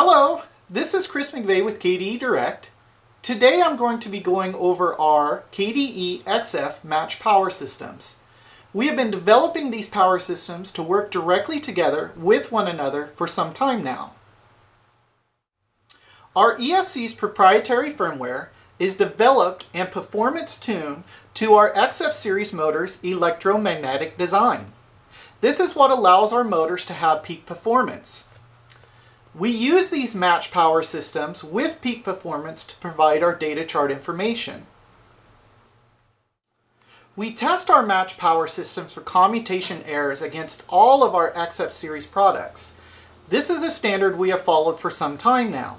Hello, this is Chris McVey with KDE Direct. Today I'm going to be going over our KDE XF match power systems. We have been developing these power systems to work directly together with one another for some time now. Our ESC's proprietary firmware is developed and performance tuned to our XF series motors electromagnetic design. This is what allows our motors to have peak performance. We use these match power systems with peak performance to provide our data chart information. We test our match power systems for commutation errors against all of our XF series products. This is a standard we have followed for some time now.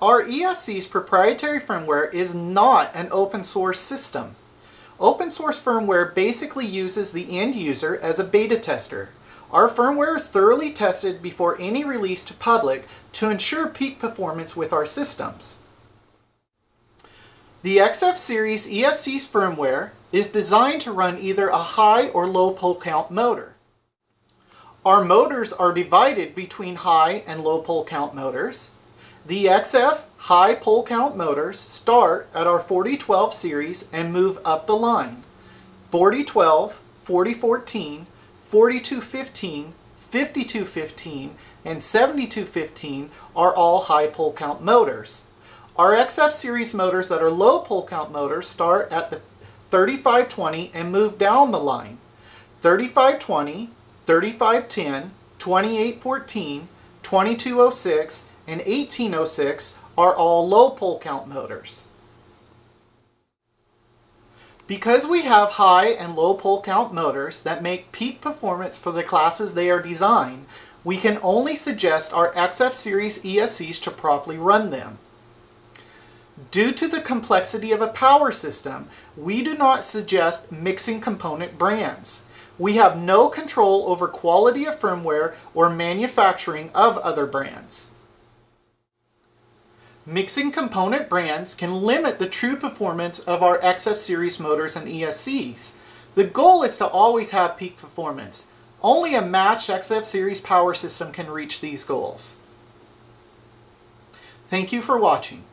Our ESC's proprietary firmware is not an open source system. Open source firmware basically uses the end user as a beta tester. Our firmware is thoroughly tested before any release to public to ensure peak performance with our systems. The XF Series ESC's firmware is designed to run either a high or low pole count motor. Our motors are divided between high and low pole count motors. The XF high pole count motors start at our 4012 series and move up the line. 4012, 4014, 4215, 5215, and 7215 are all high pole count motors. Our XF series motors that are low pole count motors start at the 3520 and move down the line. 3520, 3510, 2814, 2206, and 1806 are all low pole count motors. Because we have high and low pole count motors that make peak performance for the classes they are designed, we can only suggest our XF series ESCs to properly run them. Due to the complexity of a power system, we do not suggest mixing component brands. We have no control over quality of firmware or manufacturing of other brands. Mixing component brands can limit the true performance of our XF series motors and ESCs. The goal is to always have peak performance. Only a matched XF series power system can reach these goals. Thank you for watching.